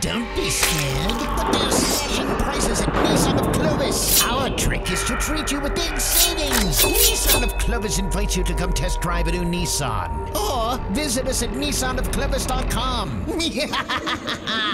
Don't be scared. But there's slashing prices at Nissan of Clovis. Our trick is to treat you with big savings. Nissan of Clovis invites you to come test drive a new Nissan. Or visit us at nissanofclovis.com.